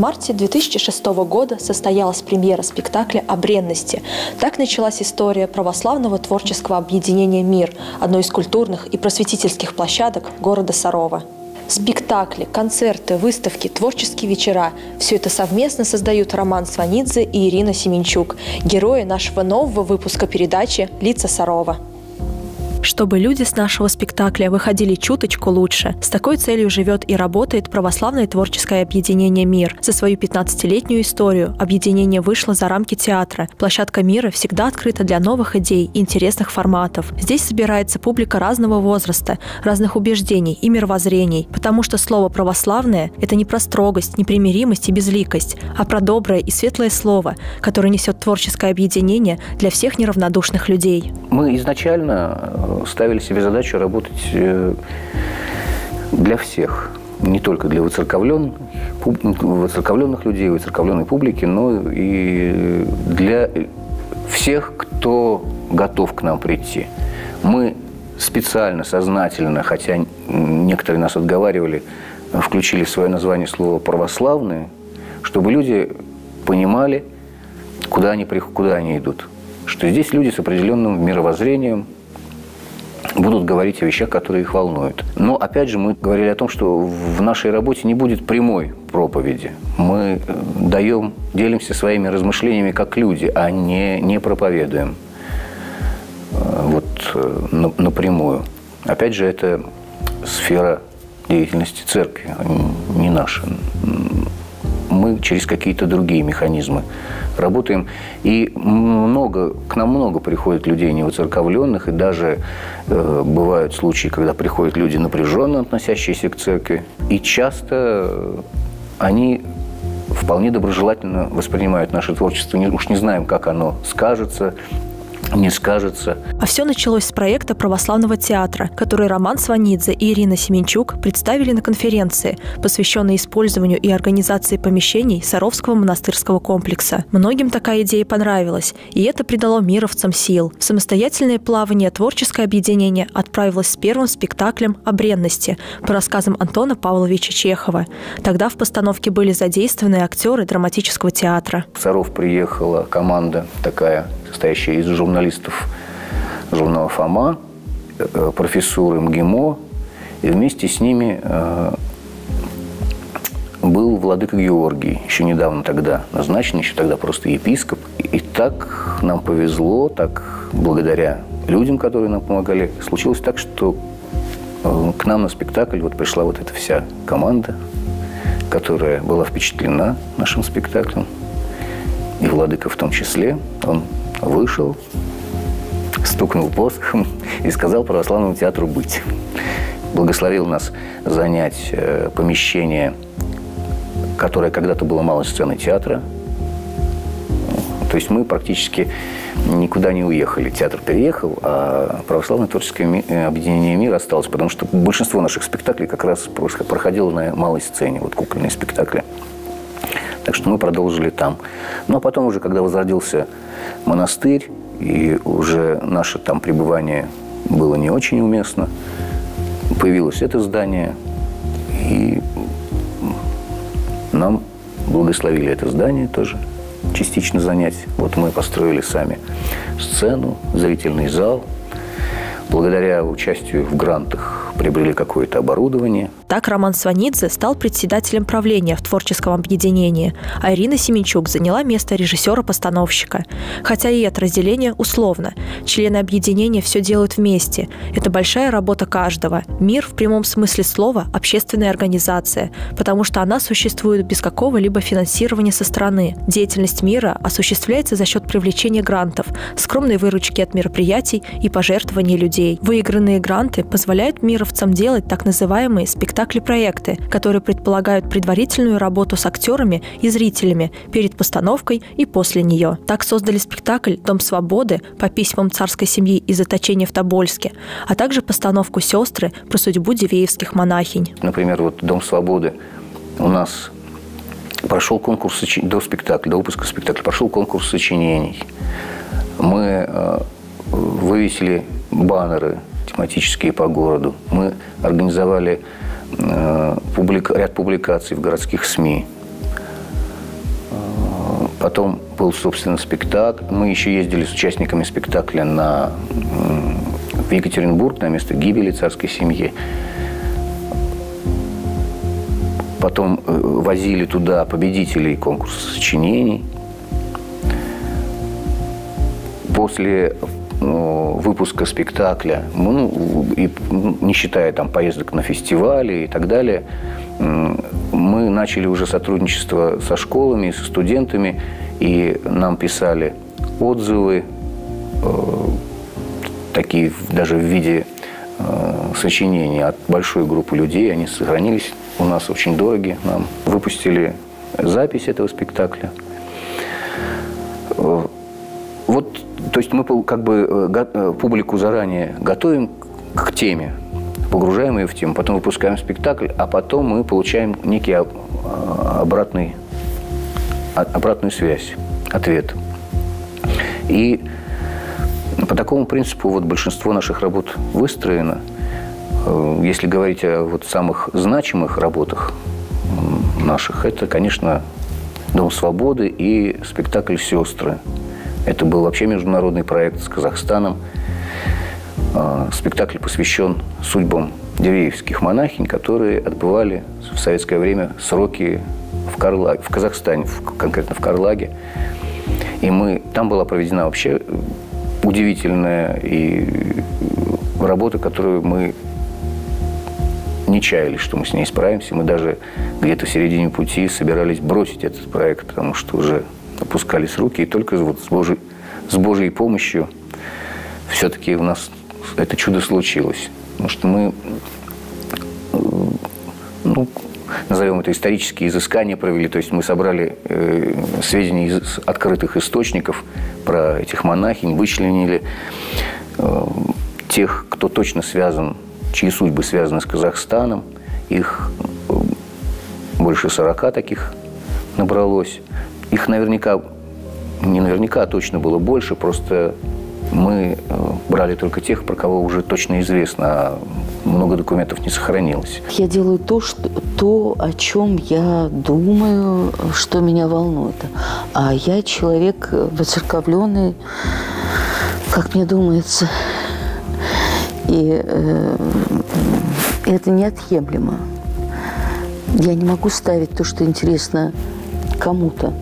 марте 2006 года состоялась премьера спектакля о бренности. Так началась история православного творческого объединения «Мир», одной из культурных и просветительских площадок города Сарова. Спектакли, концерты, выставки, творческие вечера – все это совместно создают Роман Сванидзе и Ирина Семенчук, герои нашего нового выпуска передачи «Лица Сарова» чтобы люди с нашего спектакля выходили чуточку лучше. С такой целью живет и работает православное творческое объединение «Мир». За свою 15-летнюю историю объединение вышло за рамки театра. Площадка «Мира» всегда открыта для новых идей и интересных форматов. Здесь собирается публика разного возраста, разных убеждений и мировоззрений, потому что слово «православное» — это не про строгость, непримиримость и безликость, а про доброе и светлое слово, которое несет творческое объединение для всех неравнодушных людей. Мы изначально ставили себе задачу работать э, для всех, не только для выцерковленных, выцерковленных людей, выцерковленной публики, но и для всех, кто готов к нам прийти. Мы специально, сознательно, хотя некоторые нас отговаривали, включили в свое название слово «православные», чтобы люди понимали, куда они, куда они идут. Что здесь люди с определенным мировоззрением, будут говорить о вещах, которые их волнуют. Но, опять же, мы говорили о том, что в нашей работе не будет прямой проповеди. Мы э, даем, делимся своими размышлениями как люди, а не, не проповедуем э, вот э, напрямую. Опять же, это сфера деятельности церкви, а не наша мы через какие-то другие механизмы работаем. И много, к нам много приходит людей невыцерковленных, и даже э, бывают случаи, когда приходят люди напряженно относящиеся к церкви. И часто они вполне доброжелательно воспринимают наше творчество. Уж не знаем, как оно скажется, не скажется. А все началось с проекта православного театра, который Роман Сванидзе и Ирина Семенчук представили на конференции, посвященной использованию и организации помещений Саровского монастырского комплекса. Многим такая идея понравилась, и это придало мировцам сил. В самостоятельное плавание творческое объединение отправилось с первым спектаклем о бренности по рассказам Антона Павловича Чехова. Тогда в постановке были задействованы актеры драматического театра. В Саров приехала команда такая состоящая из журналистов журнала «Фома», э, профессуры МГИМО, и вместе с ними э, был владыка Георгий, еще недавно тогда назначен, еще тогда просто епископ. И так нам повезло, так благодаря людям, которые нам помогали, случилось так, что э, к нам на спектакль вот пришла вот эта вся команда, которая была впечатлена нашим спектаклем, и владыка в том числе. Он вышел, стукнул посохом и сказал православному театру быть. Благословил нас занять э, помещение, которое когда-то было малой сценой театра. То есть мы практически никуда не уехали. Театр переехал, а православное творческое э, объединение «Мир» осталось, потому что большинство наших спектаклей как раз проходило на малой сцене, вот кукольные спектакли. Так что мы продолжили там. Ну а потом уже, когда возродился монастырь, и уже наше там пребывание было не очень уместно, появилось это здание, и нам благословили это здание тоже частично занять. Вот мы построили сами сцену, зрительный зал. Благодаря участию в грантах приобрели какое-то оборудование. Так Роман Сванидзе стал председателем правления в творческом объединении, а Ирина Семенчук заняла место режиссера-постановщика. Хотя и это разделение условно. Члены объединения все делают вместе. Это большая работа каждого. Мир в прямом смысле слова – общественная организация, потому что она существует без какого-либо финансирования со стороны. Деятельность мира осуществляется за счет привлечения грантов, скромной выручки от мероприятий и пожертвований людей. Выигранные гранты позволяют художествовцам делать так называемые спектакли-проекты, которые предполагают предварительную работу с актерами и зрителями перед постановкой и после нее. Так создали спектакль «Дом свободы» по письмам царской семьи из заточения в Тобольске, а также постановку «Сестры» про судьбу дивеевских монахинь. Например, вот «Дом свободы» у нас прошел конкурс до спектакля, до выпуска спектакля, прошел конкурс сочинений. Мы э, вывесили баннеры тематические по городу. Мы организовали публика, ряд публикаций в городских СМИ. Потом был, собственно, спектакль. Мы еще ездили с участниками спектакля на, в Екатеринбург на место гибели царской семьи. Потом э, возили туда победителей конкурса сочинений. После выпуска спектакля, ну, и, ну, не считая там поездок на фестивали и так далее, мы начали уже сотрудничество со школами, со студентами, и нам писали отзывы, э, такие даже в виде э, сочинений от большой группы людей. Они сохранились у нас очень дороги. Нам выпустили запись этого спектакля. То есть мы как бы публику заранее готовим к теме, погружаем ее в тему, потом выпускаем спектакль, а потом мы получаем некий обратный, обратную связь, ответ. И по такому принципу вот большинство наших работ выстроено. Э, если говорить о вот самых значимых работах наших, это, конечно, «Дом свободы» и спектакль «Сестры». Это был вообще международный проект с Казахстаном – а, спектакль посвящен судьбам деревьевских монахинь, которые отбывали в советское время сроки в, Карлаге, в Казахстане, в, конкретно в Карлаге. И мы, там была проведена вообще удивительная и работа, которую мы не чаяли, что мы с ней справимся. Мы даже где-то в середине пути собирались бросить этот проект, потому что уже опускались руки. И только вот с, Божьей, с Божьей помощью все-таки у нас это чудо случилось. Потому что мы, ну, назовем это исторические изыскания провели, то есть мы собрали э, сведения из открытых источников про этих монахинь, вычленили э, тех, кто точно связан, чьи судьбы связаны с Казахстаном. Их э, больше 40 таких набралось. Их наверняка, не наверняка, а точно было больше, просто мы э, брали только тех, про кого уже точно известно, а много документов не сохранилось. Я делаю то, что, то, о чем я думаю, что меня волнует. А я человек воцерковленный, как мне думается. И э, это неотъемлемо. Я не могу ставить то, что интересно кому-то.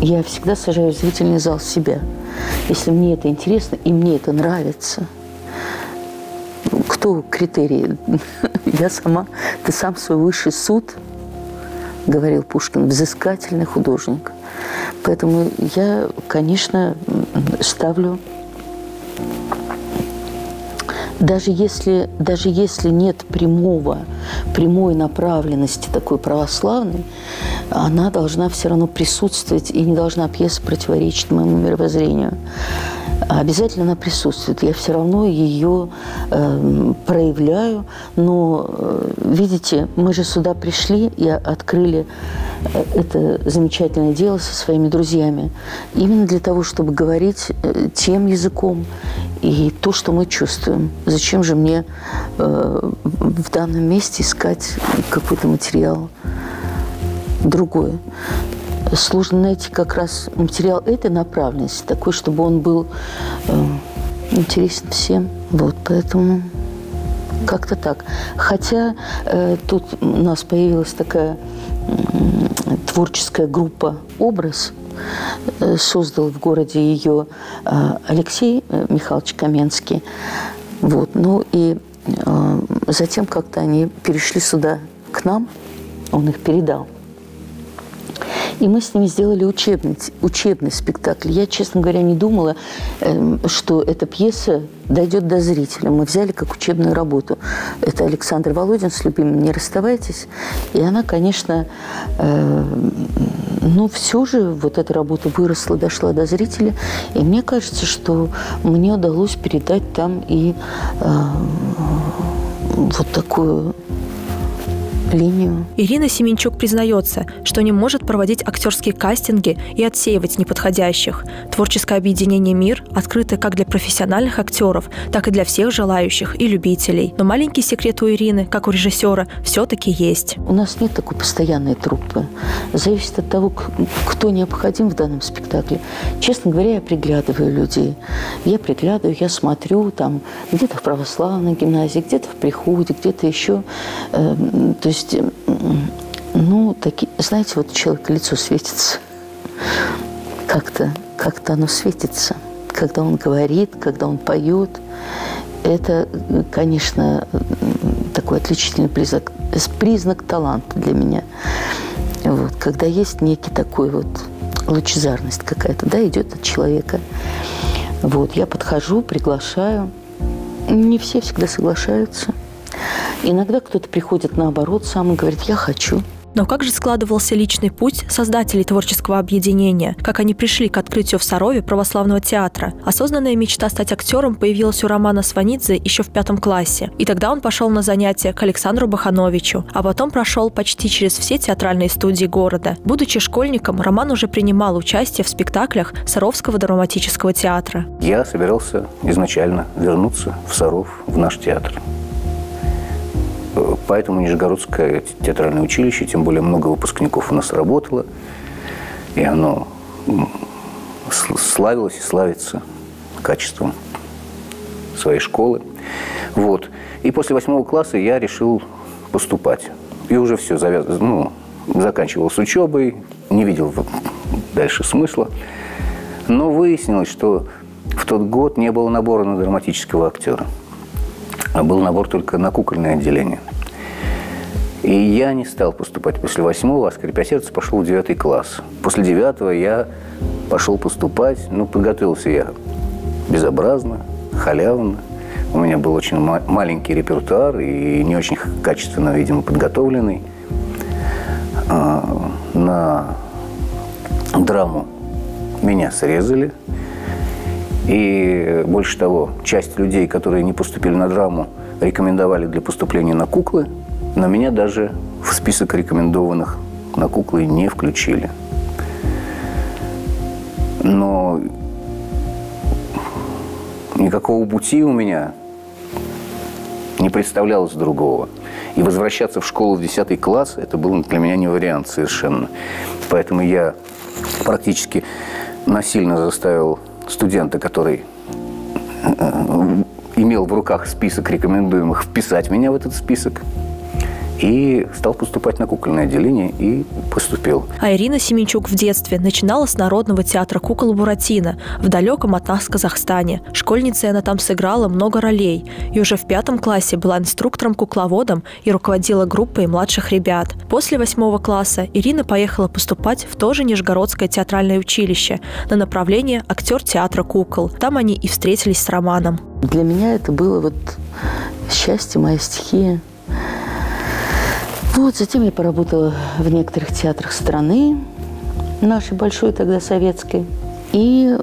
Я всегда сажаю в зрительный зал себя – если мне это интересно и мне это нравится, кто критерии? Я сама, ты сам свой высший суд, говорил Пушкин, взыскательный художник. Поэтому я, конечно, ставлю даже если, даже если нет прямого, прямой направленности такой православной, она должна все равно присутствовать и не должна пьеса противоречить моему мировоззрению. Обязательно она присутствует. Я все равно ее э, проявляю. Но, э, видите, мы же сюда пришли и открыли э, это замечательное дело со своими друзьями. Именно для того, чтобы говорить э, тем языком и то, что мы чувствуем. Зачем же мне э, в данном месте искать какой-то материал другой? Сложно найти как раз материал этой направленности, такой, чтобы он был э, интересен всем. Вот, поэтому как-то так. Хотя э, тут у нас появилась такая э, творческая группа «Образ», Э, создал в городе ее э, Алексей э, Михайлович Каменский. Вот. Ну и затем как-то они перешли сюда к нам, он их передал. И мы с ними сделали учебный, учебный спектакль. Я, честно говоря, не думала, э, что эта пьеса дойдет до зрителя. Мы взяли как учебную работу. Это Александр Володин с «Любимым не расставайтесь». И она, конечно, э, ну, все же вот эта работа выросла, дошла до зрителя. И мне кажется, что мне удалось передать там и э, вот такую линию. Ирина Семенчук признается, что не может проводить актерские кастинги и отсеивать неподходящих. Творческое объединение «Мир» открыто как для профессиональных актеров, так и для всех желающих и любителей. Но маленький секрет у Ирины, как у режиссера, все-таки есть. У нас нет такой постоянной труппы. Зависит от того, кто необходим в данном спектакле. Честно говоря, я приглядываю людей. Я приглядываю, я смотрю, там, где-то в православной гимназии, где-то в приходе, где-то еще. Эм, то есть, ну, такие, знаете, вот человек лицо светится. Как-то, как-то оно светится. Когда он говорит, когда он поет. Это, конечно, такой отличительный признак, признак таланта для меня. Вот, когда есть некий такой вот лучезарность какая-то, да, идет от человека. Вот, я подхожу, приглашаю. Не все всегда соглашаются. Иногда кто-то приходит наоборот сам и говорит, я хочу. Но как же складывался личный путь создателей творческого объединения? Как они пришли к открытию в Сарове православного театра? Осознанная мечта стать актером появилась у Романа Сванидзе еще в пятом классе. И тогда он пошел на занятия к Александру Бахановичу, а потом прошел почти через все театральные студии города. Будучи школьником, Роман уже принимал участие в спектаклях Саровского драматического театра. Я собирался изначально вернуться в Саров, в наш театр. Поэтому Нижегородское театральное училище, тем более много выпускников у нас работало, и оно славилось и славится качеством своей школы. Вот. И после восьмого класса я решил поступать. И уже все, завяз... ну, заканчивал с учебой, не видел дальше смысла. Но выяснилось, что в тот год не было набора на драматического актера, а был набор только на кукольное отделение – и я не стал поступать после восьмого, а скрипя сердце пошел в девятый класс. После девятого я пошел поступать, ну, подготовился я безобразно, халявно. У меня был очень маленький репертуар и не очень качественно, видимо, подготовленный. А, на драму меня срезали. И больше того, часть людей, которые не поступили на драму, рекомендовали для поступления на куклы – но меня даже в список рекомендованных на куклы не включили. Но никакого пути у меня не представлялось другого. И возвращаться в школу в 10 класс, это был для меня не вариант совершенно. Поэтому я практически насильно заставил студента, который э, имел в руках список рекомендуемых, вписать меня в этот список – и стал поступать на кукольное отделение и поступил. А Ирина Семенчук в детстве начинала с Народного театра кукол Буратино в далеком от нас Казахстане. Школьницей она там сыграла много ролей и уже в пятом классе была инструктором-кукловодом и руководила группой младших ребят. После восьмого класса Ирина поехала поступать в то же Нижегородское театральное училище на направление актер театра кукол. Там они и встретились с Романом. Для меня это было вот счастье, моя стихия. Вот, затем я поработала в некоторых театрах страны, нашей большой тогда советской. И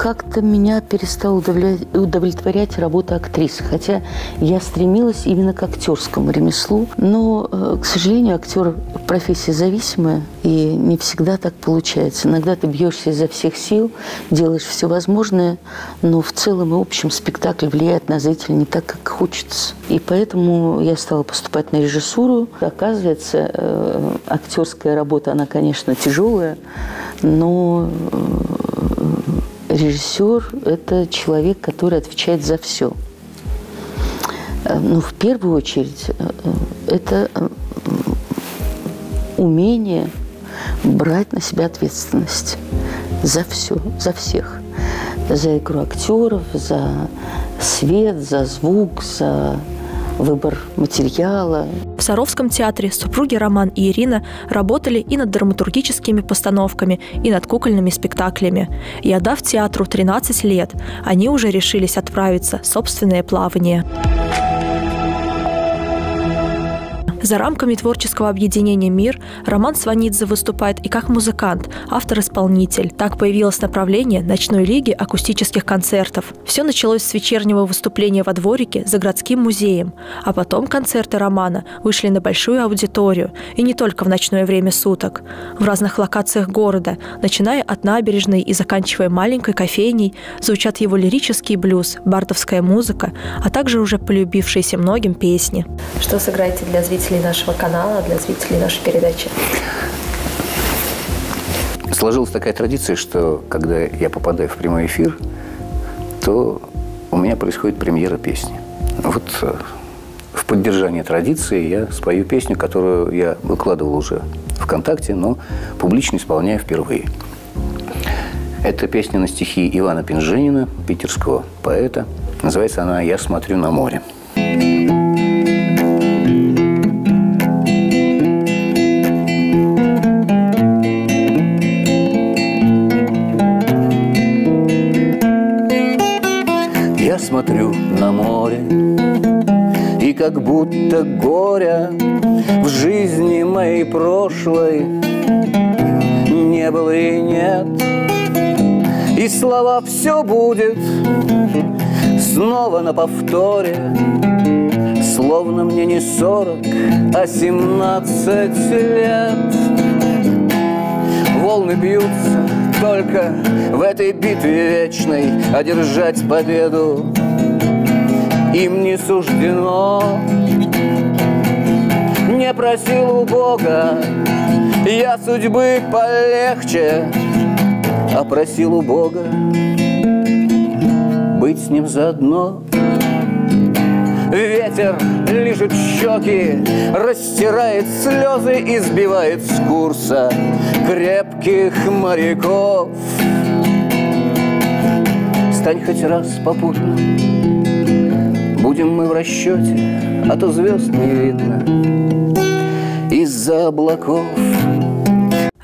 как-то меня перестала удовлетворять работа актрисы. Хотя я стремилась именно к актерскому ремеслу. Но, э, к сожалению, актер профессия зависимая, и не всегда так получается. Иногда ты бьешься изо всех сил, делаешь все возможное, но в целом и общем спектакль влияет на зрителя не так, как хочется. И поэтому я стала поступать на режиссуру. Оказывается, э, актерская работа, она, конечно, тяжелая, но э, режиссер – это человек, который отвечает за все. Э, ну, в первую очередь, э, э, это умение брать на себя ответственность за все, за всех. За игру актеров, за свет, за звук, за выбор материала. В Саровском театре супруги Роман и Ирина работали и над драматургическими постановками, и над кукольными спектаклями. И отдав театру 13 лет, они уже решились отправиться в собственное плавание. За рамками творческого объединения «Мир» Роман Сванидзе выступает и как музыкант, автор-исполнитель. Так появилось направление ночной лиги акустических концертов. Все началось с вечернего выступления во дворике за городским музеем, а потом концерты Романа вышли на большую аудиторию, и не только в ночное время суток. В разных локациях города, начиная от набережной и заканчивая маленькой кофейней, звучат его лирический блюз, бардовская музыка, а также уже полюбившиеся многим песни. Что сыграете для зрителей нашего канала, для зрителей нашей передачи? Сложилась такая традиция, что когда я попадаю в прямой эфир, то у меня происходит премьера песни. Вот э, в поддержание традиции я спою песню, которую я выкладывал уже ВКонтакте, но публично исполняю впервые. Это песня на стихи Ивана Пинженина, питерского поэта. Называется она «Я смотрю на море». Смотрю на море, и как будто горя в жизни моей прошлой не было и нет. И слова все будет снова на повторе, Словно мне не сорок, а семнадцать лет. Волны бьются только в этой битве вечной Одержать победу им не суждено. Не просил у Бога я судьбы полегче, а просил у Бога быть с ним заодно. Ветер лежит щеки, растирает слезы и сбивает с курса крепких моряков. Стань хоть раз попутно, будем мы в расчете, а то звезд не видно из-за облаков.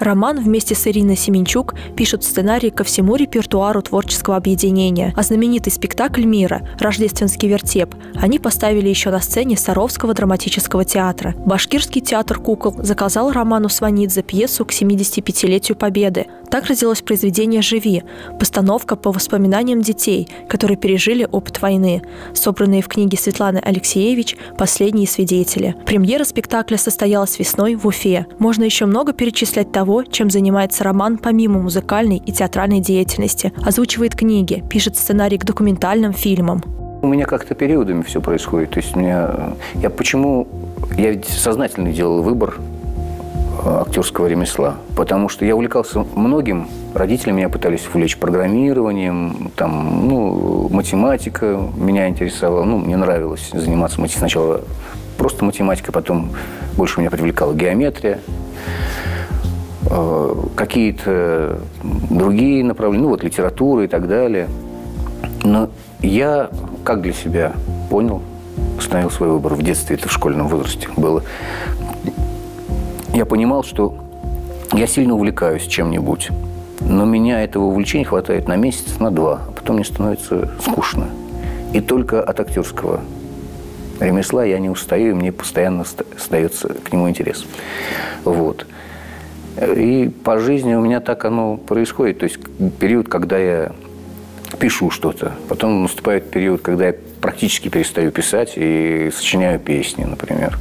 Роман вместе с Ириной Семенчук пишут сценарий ко всему репертуару творческого объединения, а знаменитый спектакль мира «Рождественский вертеп» они поставили еще на сцене Саровского драматического театра. Башкирский театр кукол заказал Роману Сванидзе пьесу к 75-летию Победы. Так родилось произведение «Живи» – постановка по воспоминаниям детей, которые пережили опыт войны, собранные в книге Светланы Алексеевич «Последние свидетели». Премьера спектакля состоялась весной в Уфе. Можно еще много перечислять того, чем занимается Роман помимо музыкальной и театральной деятельности. Озвучивает книги, пишет сценарий к документальным фильмам. У меня как-то периодами все происходит. То есть меня, я почему я ведь сознательно делал выбор актерского ремесла. Потому что я увлекался многим. Родители меня пытались увлечь программированием, там, ну, математика меня интересовала. Ну, мне нравилось заниматься. Сначала просто математика, потом больше меня привлекала геометрия э, какие-то другие направления, ну вот литература и так далее. Но я как для себя понял, установил свой выбор в детстве, это в школьном возрасте было я понимал, что я сильно увлекаюсь чем-нибудь. Но меня этого увлечения хватает на месяц, на два, а потом мне становится скучно. И только от актерского ремесла я не устаю, и мне постоянно остается к нему интерес. Вот. И по жизни у меня так оно происходит. То есть период, когда я пишу что-то, потом наступает период, когда я практически перестаю писать и сочиняю песни, например.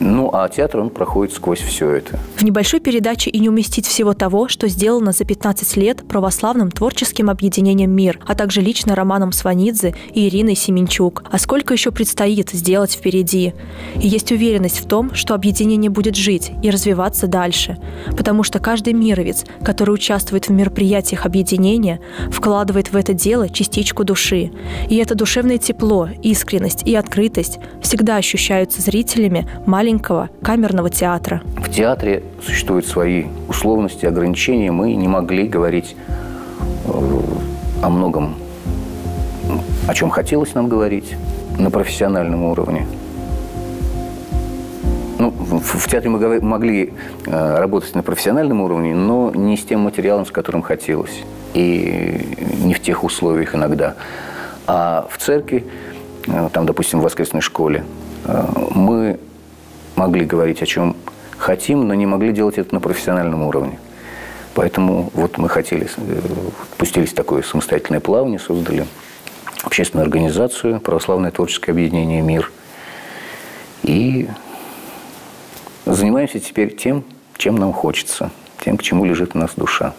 Ну, а театр, он проходит сквозь все это. В небольшой передаче и не уместить всего того, что сделано за 15 лет православным творческим объединением «Мир», а также лично Романом Сванидзе и Ириной Семенчук. А сколько еще предстоит сделать впереди? И есть уверенность в том, что объединение будет жить и развиваться дальше. Потому что каждый мировец, который участвует в мероприятиях объединения, вкладывает в это дело частичку души. И это душевное тепло, искренность и открытость всегда ощущаются зрителями маленьких маленького камерного театра. В театре существуют свои условности, ограничения. Мы не могли говорить э, о многом, о чем хотелось нам говорить на профессиональном уровне. Ну, в, в театре мы могли э, работать на профессиональном уровне, но не с тем материалом, с которым хотелось. И не в тех условиях иногда. А в церкви, э, там, допустим, в воскресной школе, э, мы могли говорить о чем хотим, но не могли делать это на профессиональном уровне. Поэтому вот мы хотели, э, пустились в такое самостоятельное плавание, создали общественную организацию «Православное творческое объединение «Мир». И занимаемся теперь тем, чем нам хочется, тем, к чему лежит у нас душа.